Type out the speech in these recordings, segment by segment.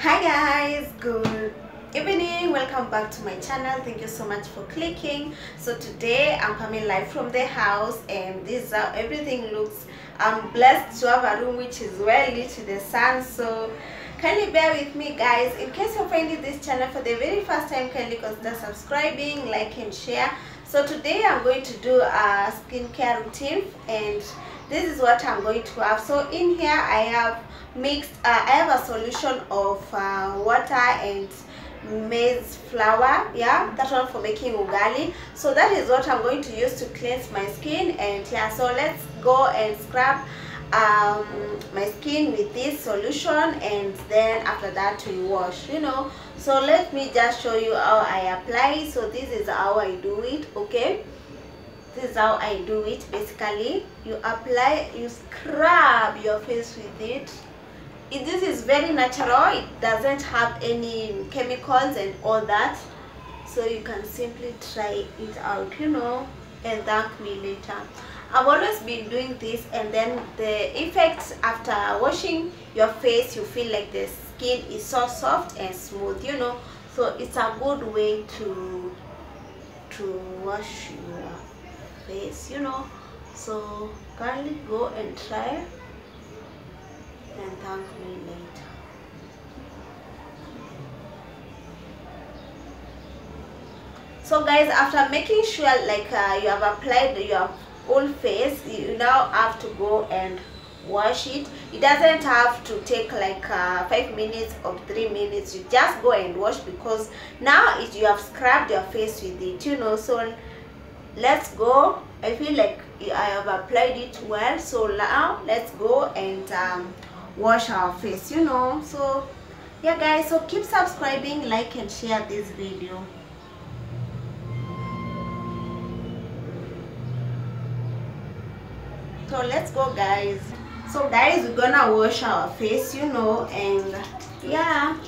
hi guys good evening. Welcome back to my channel. Thank you so much for clicking. So today i'm coming live from the house and this is how everything looks. I'm blessed to have a room which is well lit to the sun. So kindly bear with me guys. In case you're finding this channel for the very first time kindly consider subscribing like and share. So today i'm going to do a skincare routine and this is what i'm going to have. So in here i have mixed uh, i have a solution of uh, water and maize flour yeah? That one for making ugali. So that is what i'm going to use to cleanse my skin and yeah so let's go and scrub um, my skin with this solution and then after that we wash you know? So let me just show you how i apply. So this is how i do it okay this is how i do it. Basically you apply you scrub your face with it. This is very natural it doesn't have any chemicals and all that. So you can simply try it out you know and thank me later. I've always been doing this and then the effects after washing your face you feel like the skin is so soft and smooth you know. So it's a good way to to wash your you know so kindly go and try and thank me later. So guys, after making sure like uh, you have applied your whole face, you now have to go and wash it. It doesn't have to take like uh, 5 minutes or 3 minutes. You just go and wash because now it, you have scrubbed your face with it, you know. So let's go. I feel like I have applied it well. So now let's go and um, wash our face you know so yeah guys so keep subscribing like and share this video so let's go guys so guys we're gonna wash our face you know and yeah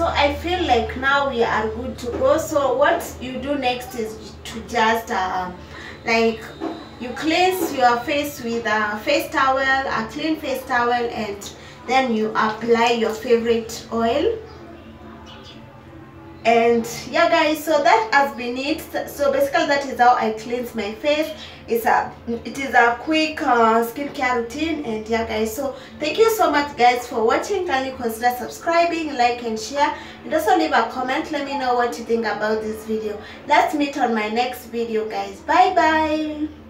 so i feel like now we are good to go. So what you do next is to just uh, like you cleanse your face with a face towel a clean face towel and then you apply your favorite oil and yeah guys so that has been it. So basically that is how i cleanse my face. It's a it is a quick uh, skincare routine. And yeah guys so thank you so much guys for watching. Kindly consider subscribing like and share. And also leave a comment. Let me know what you think about this video. Let's meet on my next video guys. Bye bye